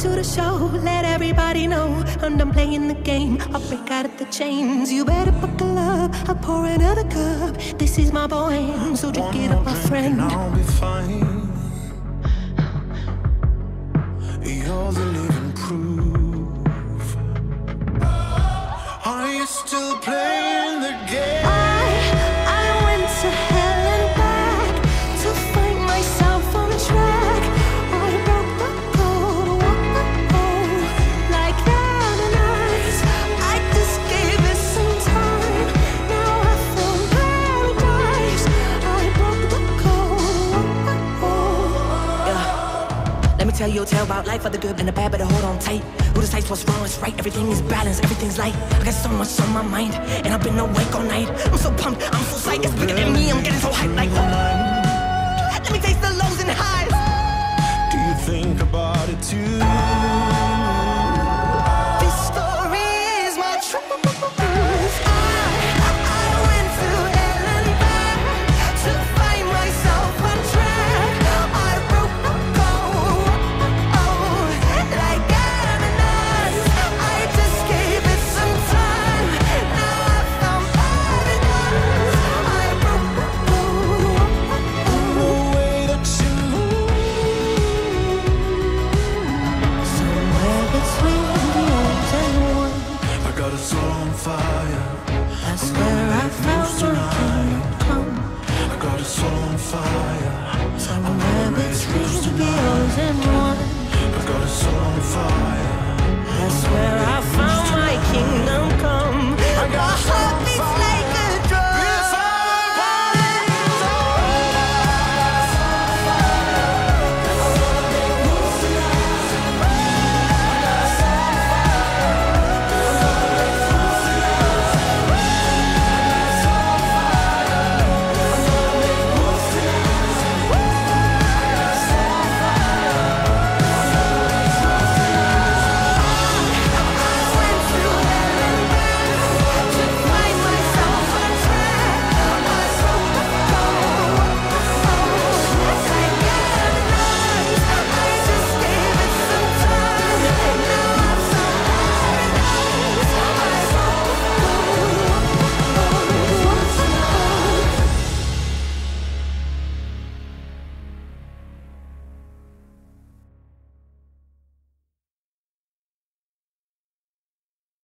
to the show, let everybody know I'm done playing the game. I'll break out of the chains. You better buckle up. I'll pour another cup. This is my boy, so drink it up, my friend. I'll be fine. You're the living proof. Are you still playing tell you a tale about life for the good and the bad, better hold on tight. Who decides what's wrong, what's right? Everything is balanced, everything's light. I got so much on my mind, and I've been awake all night. I'm so pumped, I'm so psyched, it's bigger than me. I'm getting so hyped, like, oh. Let me taste I got us all on fire. That's where I found my kingdom. I got all on fire. Somewhere between the old and